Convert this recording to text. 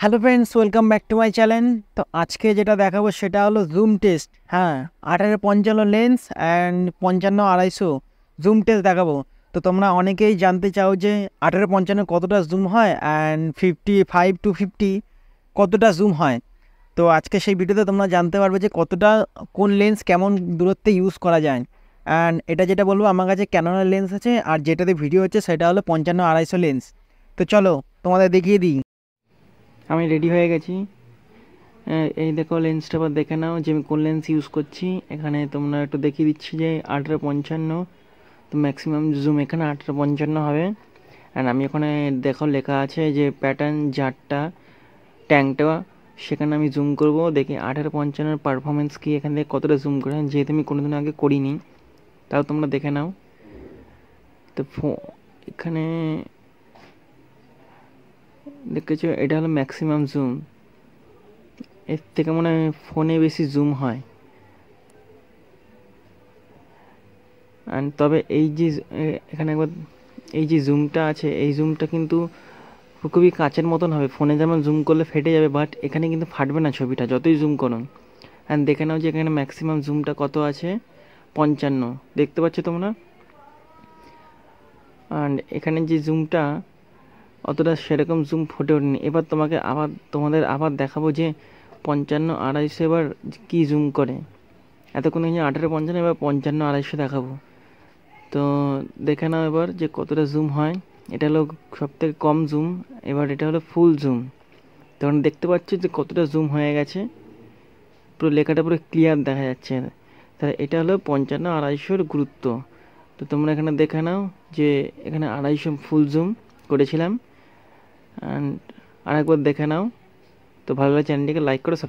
Hello friends welcome back to my channel তো আজকে যেটা দেখাবো সেটা হলো জুম টেস্ট হ্যাঁ আঠারো পঞ্চান্ন লেন্স অ্যান্ড পঞ্চান্ন আড়াইশো জুম টেস্ট দেখাবো। তো তোমরা অনেকেই জানতে চাও যে আঠারো পঞ্চান্ন কতটা জুম হয় and fifty five to fifty কতটা জুম হয়। তো আজকে সেই ভিডিওতে তোমরা জানতে পারবে যে কতটা, কোন লেন্স কেমন দূরত্বে ইউজ করা যায়। অ্যান্ড এটা যেটা বলব, আমার কাছে ক্যানোনার লেন্স আছে আর যেটাতে ভিডিও হচ্ছে সেটা হলো পঞ্চান্ন আড়াইশো লেন্স তো চলো তোমাদের দেখিয়ে দিই। আমি রেডি হয়ে গেছি। এই দেখো লেন্সটা আবার দেখে নাও যে আমি কোন লেন্স ইউজ করছি। এখানে তোমরা একটু দেখিয়ে দিচ্ছি যে আঠেরো পঞ্চান্ন। তো ম্যাক্সিমাম জুম এখানে আঠেরো পঞ্চান্ন হবে। অ্যান্ড আমি ওখানে দেখো লেখা আছে যে প্যাটার্ন জারটা ট্যাঙ্কটা সেখানে আমি জুম করব। দেখি আঠেরো পঞ্চান্নের পারফরমেন্স কি? এখান থেকে কতটা জুম করে? যেহেতু আমি কোনোদিন আগে করিনি। তাও তোমরা দেখে নাও। তো ফো এখানে দেখেছ, এটা হলো ম্যাক্সিমাম জুম এর থেকে মনে হয় ফোনে বেশি জুম হয়। অ্যান্ড তবে এই যে এখানে একবার, এই যে জুমটা আছে, এই জুমটা কিন্তু খুবই কাচের মতন হবে। ফোনে যেমন জুম করলে ফেটে যাবে বাট এখানে কিন্তু ফাটবে না ছবিটা, যতই জুম করুন। অ্যান্ড দেখে নাও যে এখানে ম্যাক্সিমাম জুমটা কত আছে, পঞ্চান্ন। দেখতে পাচ্ছ তোমরা? অ্যান্ড এখানে যে জুমটা অতটা সেরকম জুম ফুটে ওঠেনি। এবার তোমাকে আবার, তোমাদের আবার দেখাবো যে পঞ্চান্ন আড়াইশো এবার কী জুম করে। এতক্ষণ যে আঠেরো পঞ্চান্ন, এবার পঞ্চান্ন আড়াইশো দেখাবো। তো দেখে নাও এবার যে কতটা জুম হয়। এটা হলো সব থেকে কম জুম এবার এটা হলো ফুল জুম তখন দেখতে পাচ্ছ যে কতটা জুম হয়ে গেছে। পুরো লেখাটা পুরো ক্লিয়ার দেখা যাচ্ছে। তাহলে এটা হলো পঞ্চান্ন আড়াইশোর গুরুত্ব। তো তোমরা এখানে দেখে নাও যে এখানে আড়াইশো ফুল জুম করেছিলাম। অ্যান্ড আরেকবার দেখে নাও। তো ভালো লাগে চ্যানেলটিকে লাইক করে সাবস্ক্রাইব